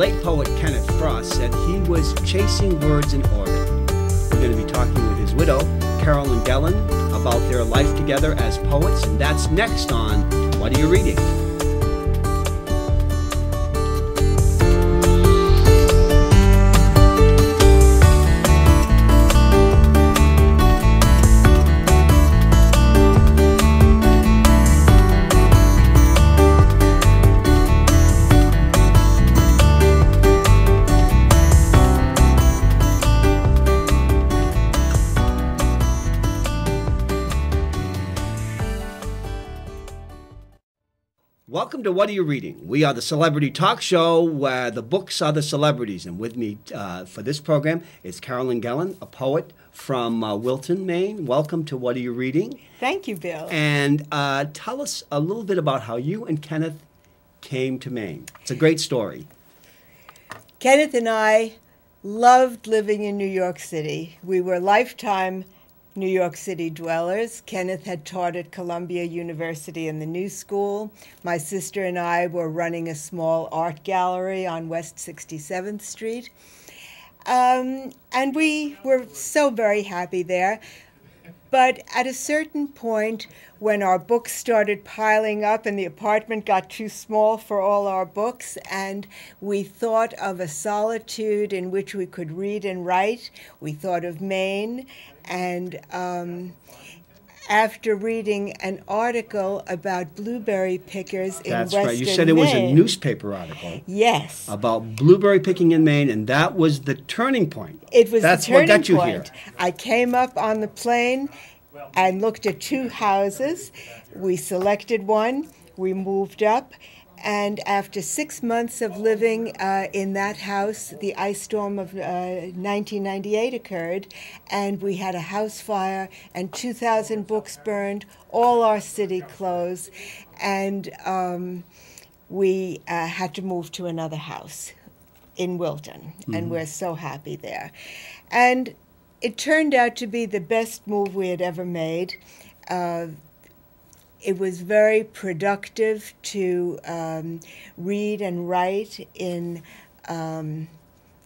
late poet Kenneth Frost said he was chasing words in orbit. We're going to be talking with his widow, Carolyn Gelland, about their life together as poets, and that's next on What Are You Reading? Welcome to What Are You Reading? We are the celebrity talk show where the books are the celebrities. And with me uh, for this program is Carolyn Gelland, a poet from uh, Wilton, Maine. Welcome to What Are You Reading? Thank you, Bill. And uh, tell us a little bit about how you and Kenneth came to Maine. It's a great story. Kenneth and I loved living in New York City. We were lifetime New York City dwellers. Kenneth had taught at Columbia University in the New School. My sister and I were running a small art gallery on West 67th Street. Um, and we were so very happy there. But at a certain point, when our books started piling up and the apartment got too small for all our books, and we thought of a solitude in which we could read and write, we thought of Maine. And um, after reading an article about blueberry pickers in That's Western right. You said it was a newspaper article Yes. about blueberry picking in Maine, and that was the turning point. It was That's the what got you point. here. I came up on the plane and looked at two houses. We selected one. We moved up. And after six months of living uh, in that house, the ice storm of uh, 1998 occurred, and we had a house fire, and 2,000 books burned, all our city closed, and um, we uh, had to move to another house in Wilton, and we're so happy there. And it turned out to be the best move we had ever made. It was very productive to um, read and write in um,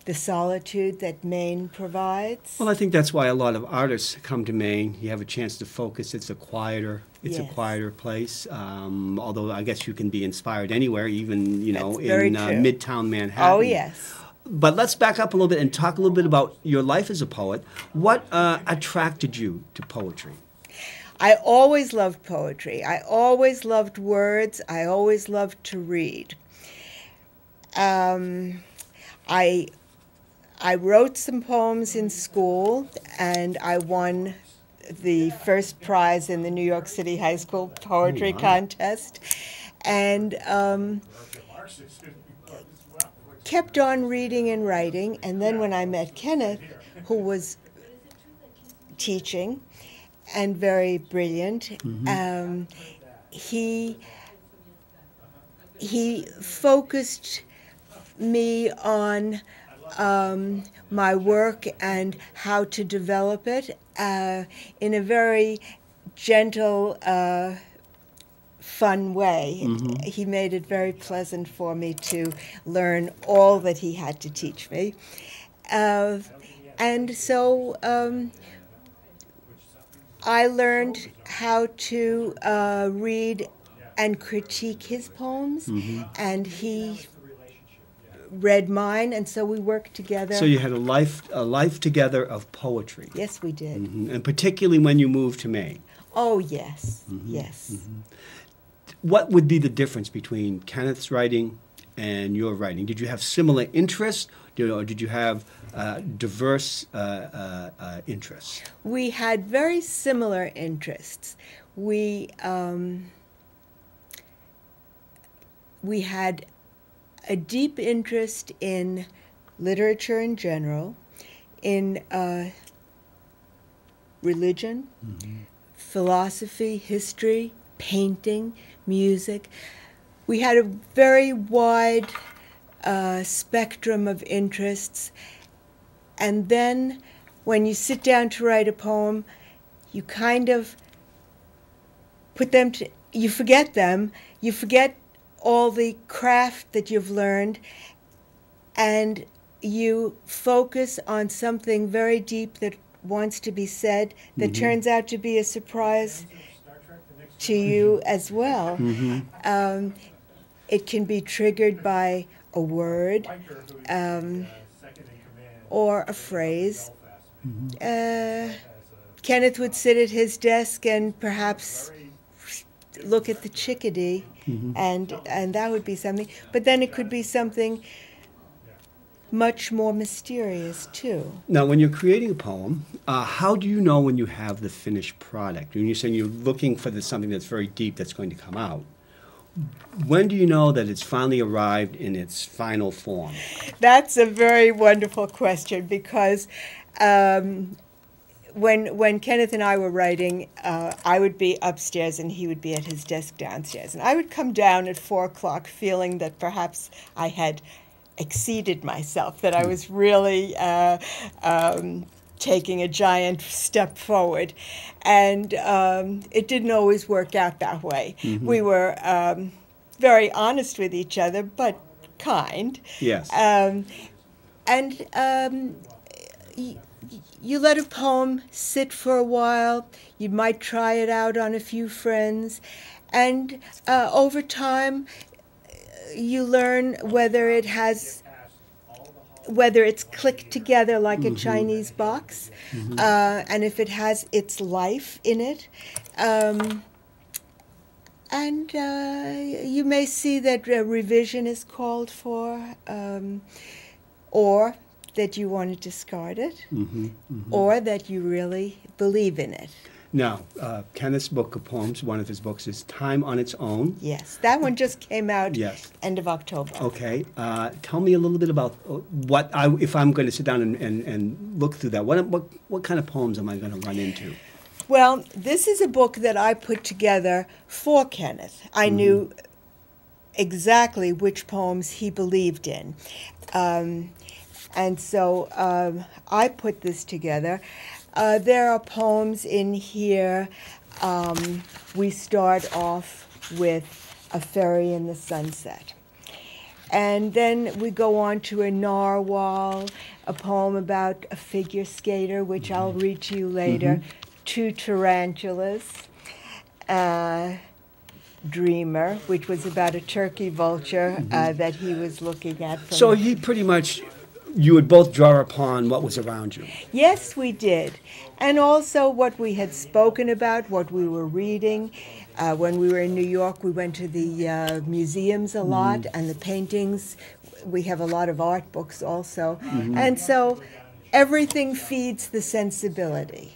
the solitude that Maine provides. Well, I think that's why a lot of artists come to Maine. You have a chance to focus. It's a quieter, it's a quieter place. Um, although I guess you can be inspired anywhere, even you know in uh. Midtown Manhattan. oh, yes. But let's back up a little bit and talk a little bit about your life as a poet. What uh, attracted you to poetry? I always loved poetry. I always loved words. I always loved to read. Um, I I wrote some poems in school, and I won the first prize in the New York City High School poetry wow. contest, and um, kept on reading and writing. And then when I met Kenneth, who was teaching and very brilliant, um, he he focused me on um, my work and how to develop it uh, in a very gentle, uh, fun way. He made it very pleasant for me to learn all that he had to teach me. Uh, and so um, I learned how to uh, read and critique his poems, and he read mine, and so we worked together. So you had a life, a life together of poetry, yes, we did. Mhm. and particularly when you moved to Maine. Oh, yes, Mm-hmm. yes. What would be the difference between Kenneth's writing and your writing? Did you have similar interests, or did you have uh, diverse uh, uh, uh, interests? We had very similar interests. We um, we had a deep interest in literature in general, in uh, religion, philosophy, history, painting, music. We had a very wide uh, spectrum of interests. And then when you sit down to write a poem, you kind of put them to, you forget them, you forget all the craft that you've learned, and you focus on something very deep that wants to be said that Mm-hmm. turns out to be a surprise to you as well. Mm-hmm. Um, it can be triggered by a word um, or a phrase. Uh, Kenneth would sit at his desk and perhaps look at the chickadee, and and that would be something. But then it could be something much more mysterious too. Now, when you're creating a poem, uh, how do you know when you have the finished product? When you're saying you're looking for the, something that's very deep that's going to come out, when do you know that it's finally arrived in its final form? That's a very wonderful question because um, when when Kenneth and I were writing, uh, I would be upstairs and he would be at his desk downstairs, and I would come down at four o'clock feeling that perhaps I had exceeded myself, that I was really. Uh, um, taking a giant step forward. And um, it didn't always work out that way. We were um, very honest with each other, but kind. Yes. Um, and um, you let a poem sit for a while. You might try it out on a few friends. And uh, over time, you learn whether it has whether it's clicked together like a Chinese box, uh, and if it has its life in it. Um, and uh, you may see that a revision is called for, um, or that you want to discard it, or that you really believe in it. Now, uh, Kenneth's book of poems, one of his books, is Time on Its Own. Yes, that one just came out Yes. end of October. Okay. Uh, tell me a little bit about uh, what I, if I'm going to sit down and, and, and look through that. What, what, what kind of poems am I going to run into? Well, this is a book that I put together for Kenneth. I knew exactly which poems he believed in. Um, and so um, I put this together. Uh, there are poems in here. Um, we start off with A Ferry in the Sunset. And then we go on to a narwhal, a poem about a figure skater, which I'll read to you later, two tarantulas, uh, Dreamer, which was about a turkey vulture uh, that he was looking at. So he pretty much, you would both draw upon what was around you. Yes, we did. And also what we had spoken about, what we were reading. Uh, when we were in New York, we went to the uh, museums a lot and the paintings. We have a lot of art books also. And so everything feeds the sensibility.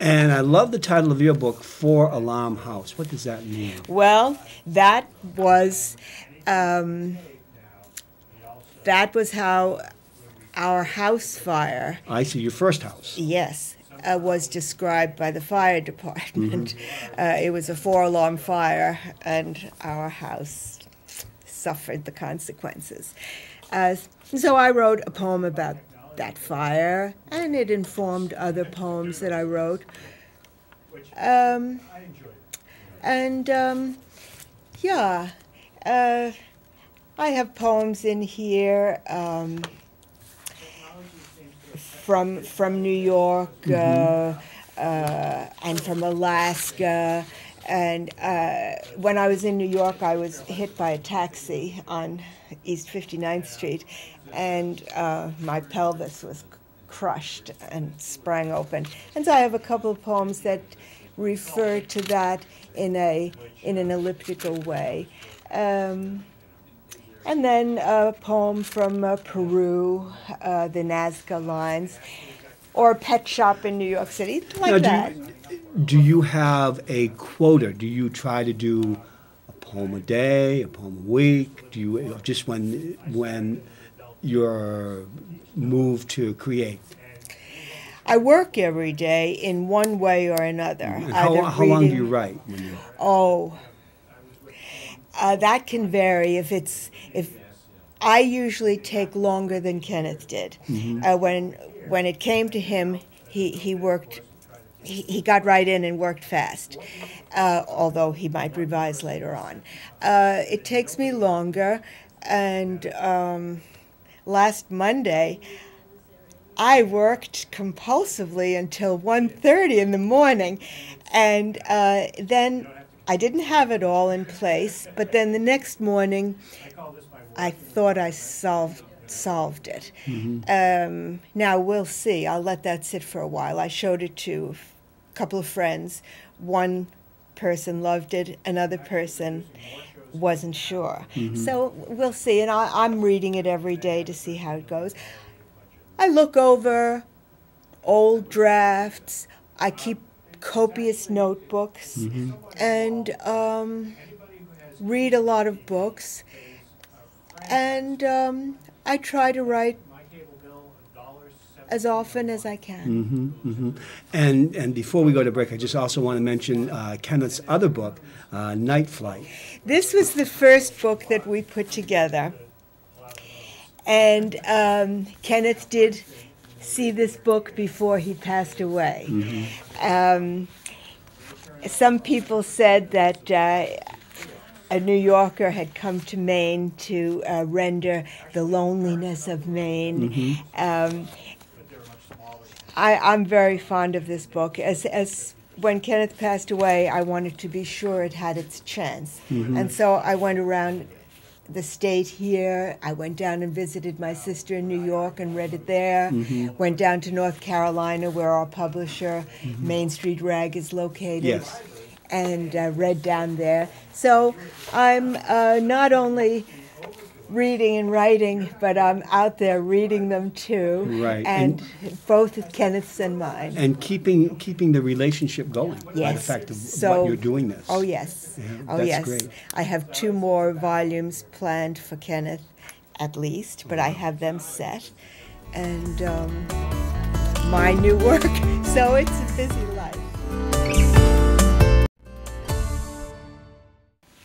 And I love the title of your book, Four Alarm House. What does that mean? Well, that was um, that was how our house fire I see your first house. Yes, uh, was described by the fire department. Uh, it was a four alarm fire, and our house suffered the consequences. Uh, so I wrote a poem about that fire, and it informed other poems that I wrote. Um, and um, yeah, uh, I have poems in here. Um, from from New York uh, uh, and from Alaska. And uh, when I was in New York, I was hit by a taxi on East 59th Street, and uh, my pelvis was crushed and sprang open. And so I have a couple of poems that refer to that in a in an elliptical way. Um, and then a poem from uh, Peru, uh, the Nazca lines, or a pet shop in New York City, like Now, do that. you, do you have a quota? Do you try to do a poem a day, a poem a week? Do you just when when you're moved to create? I work every day in one way or another. How, how long do you write? You, Oh, uh, that can vary. If it's if I usually take longer than Kenneth did. Uh, when when it came to him, he he worked. He, he got right in and worked fast, uh, although he might revise later on. Uh, it takes me longer. And um, last Monday, I worked compulsively until 1.30 in the morning. And uh, then I didn't have it all in place, but then the next morning, I thought I solved solved it. Mm-hmm. Um, now we'll see. I'll let that sit for a while. I showed it to a couple of friends. One person loved it, another person wasn't sure. Mm-hmm. So we'll see. And I, I'm reading it every day to see how it goes. I look over old drafts. I keep copious notebooks mm-hmm. and um, read a lot of books. And um, I try to write as often as I can. Mm-hmm, mm-hmm. And and before we go to break, I just also want to mention uh, Kenneth's other book, uh, Night Flight. This was the first book that we put together, and um, Kenneth did see this book before he passed away. Mm-hmm. Um, some people said that. Uh, a New Yorker had come to Maine to uh, render the loneliness of Maine. Mm-hmm. Um, I, am very fond of this book. As, as when Kenneth passed away, I wanted to be sure it had its chance. Mm-hmm. And so I went around the state here. I went down and visited my sister in New York and read it there. Mm-hmm. Went down to North Carolina, where our publisher, mm-hmm. Main Street Rag, is located. Yes. And uh, read down there. So I'm uh, not only reading and writing, but I'm out there reading them too. Right. And, and both Kenneth's and mine. And keeping keeping the relationship going yes. by the fact of so, what you're doing this. Oh yes. Yeah, oh yes. Great. I have two more volumes planned for Kenneth, at least, but I have them set, and um, my new work. So it's a busy life.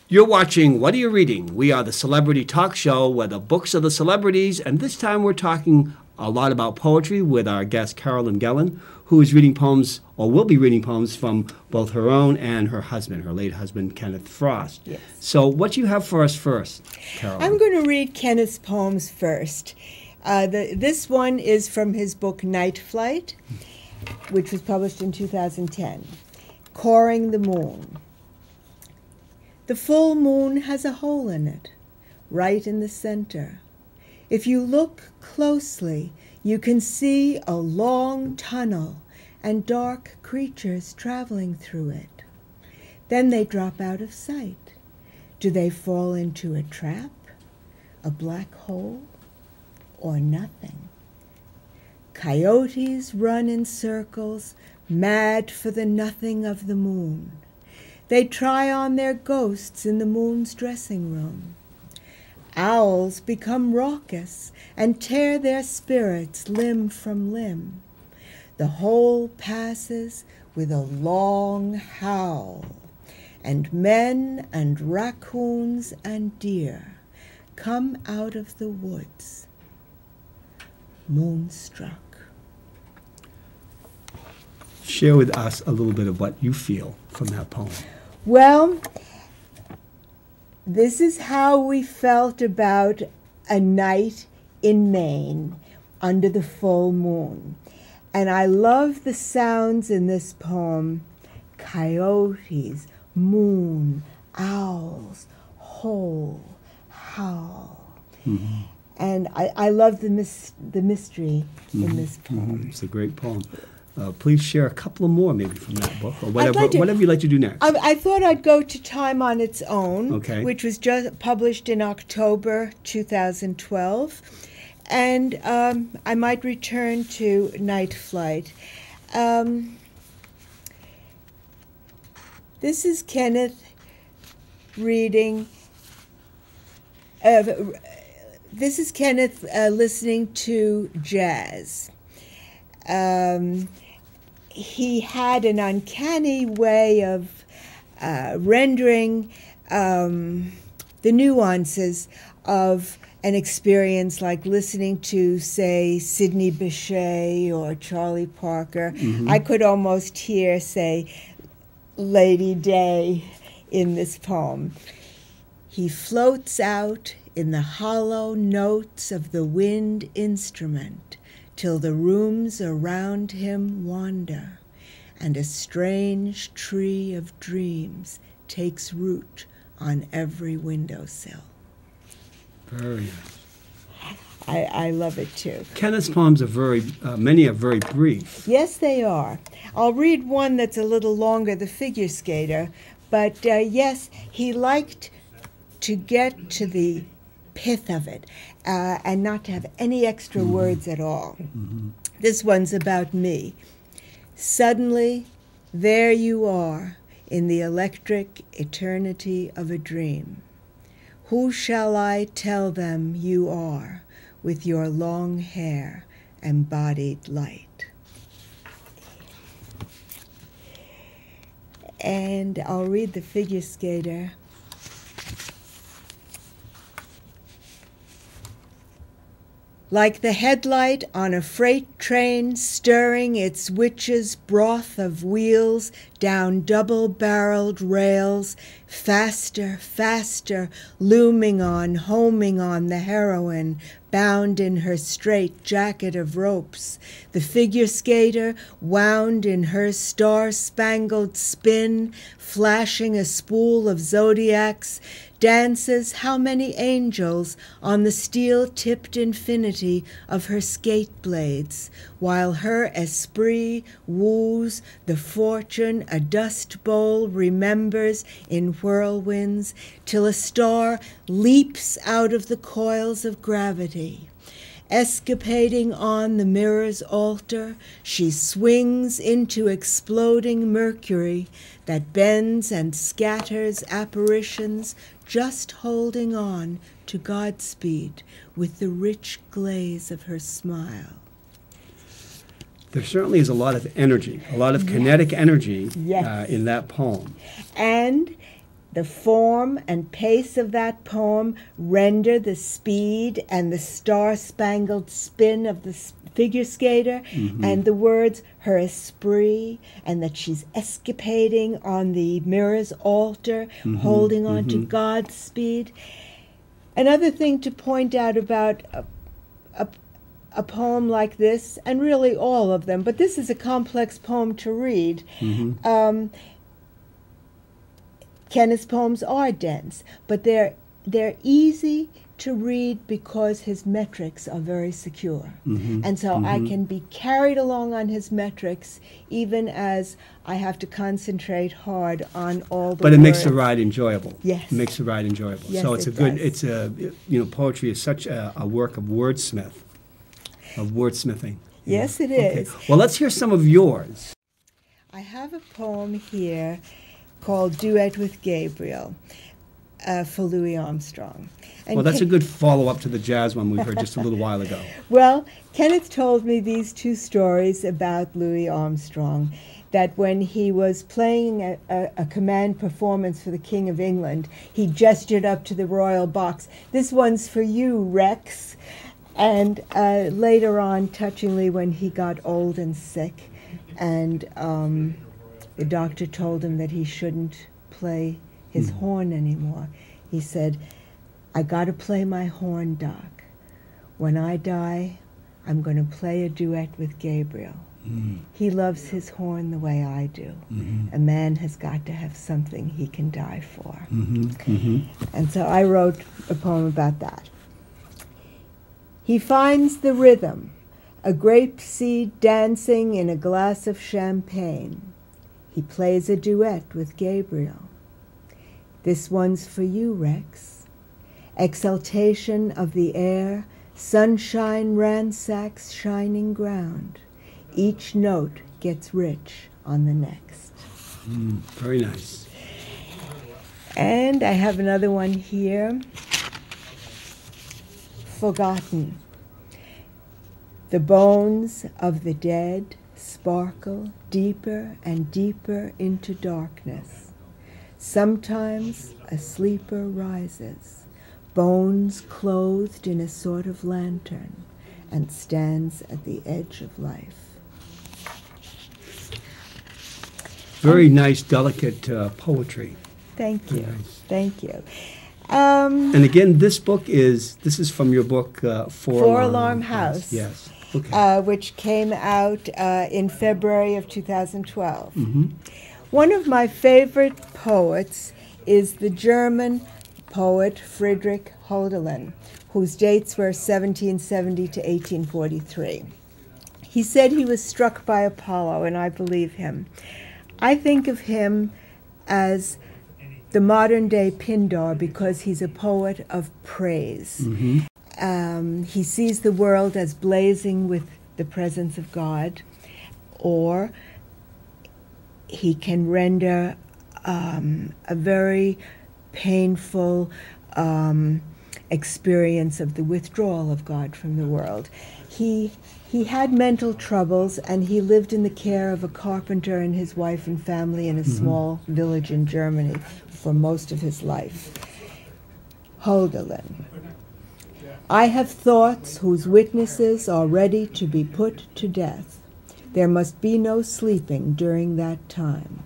You're watching What Are You Reading? We are the celebrity talk show where the books are the celebrities, and this time we're talking a lot about poetry with our guest Carolyn Gelland, who is reading poems or will be reading poems from both her own and her husband, her late husband Kenneth Frost. Yes. So, what do you have for us first, Carolyn? I'm going to read Kenneth's poems first. Uh, the, this one is from his book Night Flight, which was published in 2010. Coring the Moon. The full moon has a hole in it, right in the center. If you look closely, you can see a long tunnel and dark creatures traveling through it. Then they drop out of sight. Do they fall into a trap, a black hole, or nothing? Coyotes run in circles, mad for the nothing of the moon. They try on their ghosts in the moon's dressing room. Owls become raucous and tear their spirits limb from limb. The whole passes with a long howl, and men and raccoons and deer come out of the woods, moonstruck. Share with us a little bit of what you feel from that poem. Well, this is how we felt about a night in Maine under the full moon. And I love the sounds in this poem coyotes, moon, owls, hole, howl. Mm-hmm. And I, I love the, mis- the mystery mm-hmm. in this poem. Mm-hmm. It's a great poem. Uh, please share a couple of more maybe from that book or whatever, like to, whatever you'd like to do next. I, I, thought I'd go to Time on Its Own, okay. which was just published in October 2012. And um, I might return to Night Flight. Um, this is Kenneth reading. Uh, this is Kenneth uh, listening to jazz. Um, he had an uncanny way of uh, rendering um, the nuances of an experience like listening to, say, Sidney Bechet or Charlie Parker. Mm-hmm. I could almost hear, say, Lady Day in this poem. He floats out in the hollow notes of the wind instrument till the rooms around him wander, and a strange tree of dreams takes root on every windowsill. Very nice. I, I love it too. Kenneth's poems are very, uh, many are very brief. Yes, they are. I'll read one that's a little longer, The Figure Skater. But uh, yes, he liked to get to the pith of it uh, and not to have any extra mm-hmm. words at all. Mm-hmm. This one's about me. Suddenly, there you are in the electric eternity of a dream. Who shall I tell them you are with your long hair embodied light? And I'll read the figure skater. Like the headlight on a freight train stirring its witch's broth of wheels down double barreled rails, faster, faster, looming on, homing on the heroine, bound in her straight jacket of ropes, the figure skater wound in her star spangled spin, flashing a spool of zodiacs, dances how many angels on the steel tipped infinity of her skate blades, while her esprit woos the fortune a dust bowl remembers in whirlwinds, till a star leaps out of the coils of gravity. Escapading on the mirror's altar, she swings into exploding mercury that bends and scatters apparitions just holding on to Godspeed with the rich glaze of her smile. There certainly is a lot of energy, a lot of yes. kinetic energy yes. uh, in that poem. And the form and pace of that poem render the speed and the star spangled spin of the figure skater mm-hmm. and the words her esprit and that she's escapading on the mirror's altar, mm-hmm. holding on mm-hmm. to God's speed. Another thing to point out about a, a, a, poem like this, and really all of them, but this is a complex poem to read. Mm-hmm. Um, Kenneth's poems are dense, but they're they're easy to read because his metrics are very secure. Mm-hmm. And so mm-hmm. I can be carried along on his metrics even as I have to concentrate hard on all the But it words. makes the ride enjoyable. Yes. It makes the ride enjoyable. Yes, so it's it a good does. it's a you know poetry is such a, a work of wordsmith of wordsmithing. Yes, it is. Okay. Well, let's hear some of yours. I have a poem here called Duet with Gabriel uh, for Louis Armstrong. And well, that's Ken- a good follow up to the jazz one we heard just a little while ago. Well, Kenneth told me these two stories about Louis Armstrong. That when he was playing a, a, a, command performance for the King of England, he gestured up to the royal box. This one's for you, Rex. And uh, later on, touchingly, when he got old and sick, and um, the doctor told him that he shouldn't play his mm. horn anymore. He said, I got to play my horn, Doc. When I die, I'm going to play a duet with Gabriel. Mm. He loves his horn the way I do. Mm-hmm. A man has got to have something he can die for. Mm-hmm. Mm-hmm. And so I wrote a poem about that. He finds the rhythm, a grape seed dancing in a glass of champagne. He plays a duet with Gabriel. This one's for you, Rex. Exaltation of the air, sunshine ransacks shining ground. Each note gets rich on the next. Mm, very nice. And I have another one here. Forgotten. The bones of the dead sparkle deeper and deeper into darkness. Sometimes a sleeper rises, bones clothed in a sort of lantern, and stands at the edge of life. Very nice, delicate uh, poetry. Thank you. Nice. Thank you. Um, And again, this book is this is from your book uh, Four, Four Alarm House. Yes. Okay. uh, which came out uh, in February of 2012. Mm-hmm. One of my favorite poets is the German poet Friedrich Hölderlin, whose dates were 1770 to 1843. He said he was struck by Apollo, and I believe him. I think of him as the modern day Pindar because he's a poet of praise. Mm-hmm. Um, he sees the world as blazing with the presence of God, or he can render um, a very painful um, experience of the withdrawal of God from the world. He he had mental troubles, and he lived in the care of a carpenter and his wife and family in a small village in Germany for most of his life. Hölderlin. I have thoughts whose witnesses are ready to be put to death. There must be no sleeping during that time.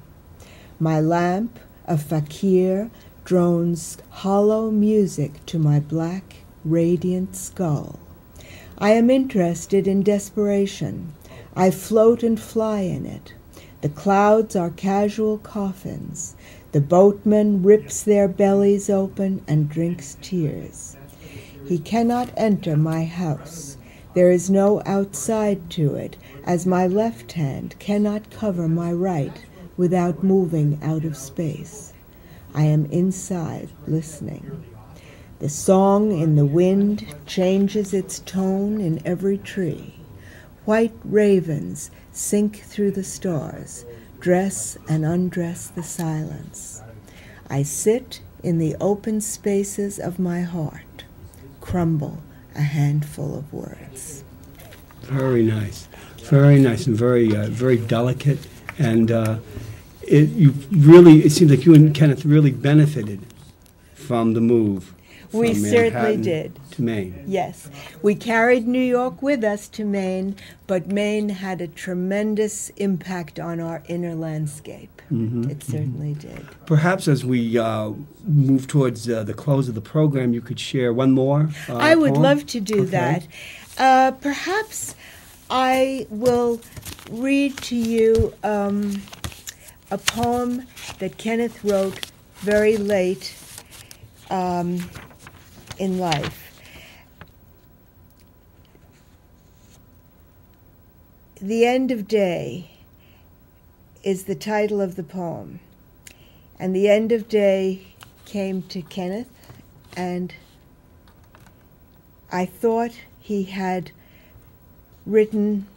My lamp, a fakir, drones hollow music to my black, radiant skull. I am interested in desperation. I float and fly in it. The clouds are casual coffins. The boatman rips their bellies open and drinks tears. He cannot enter my house. There is no outside to it, as my left hand cannot cover my right without moving out of space. I am inside listening. The song in the wind changes its tone in every tree. White ravens sink through the stars, dress and undress the silence. I sit in the open spaces of my heart, crumble a handful of words. Very nice, very nice, and very uh, very delicate. And uh, it you really it seems like you and Kenneth really benefited from the move. We certainly did. To Maine. Yes, we carried New York with us to Maine, but Maine had a tremendous impact on our inner landscape. Mm-hmm, It certainly did. Perhaps as we uh, move towards uh, the close of the program, you could share one more. Uh, I would poem? love to do Okay. that. Uh, perhaps I will read to you um, a poem that Kenneth wrote very late um, in life. The End of Day is the title of the poem. And the end of day came to Kenneth, and I thought he had written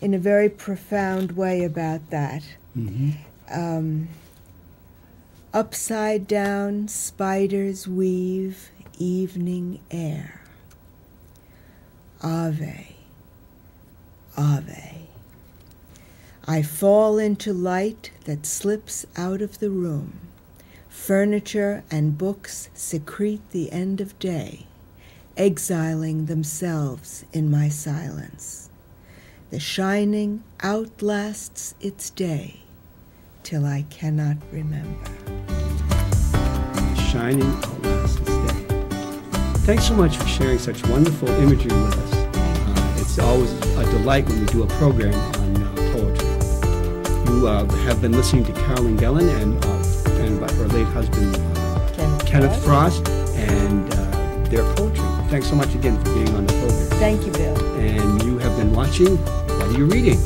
in a very profound way about that. Mhm. Um, Upside down spiders weave evening air. Ave, Ave. I fall into light that slips out of the room. Furniture and books secrete the end of day, exiling themselves in my silence. The shining outlasts its day till I cannot remember. Shining outlasts. Thanks so much for sharing such wonderful imagery with us. Uh, it's always a delight when we do a program on uh, poetry. You uh, have been listening to Carolyn Gelland and, uh, and her late husband, uh, Kenneth, Kenneth Frost. Frost, and uh, their poetry. Thanks so much again for being on the program. Thank you, Bill. And you have been watching What Are You Reading?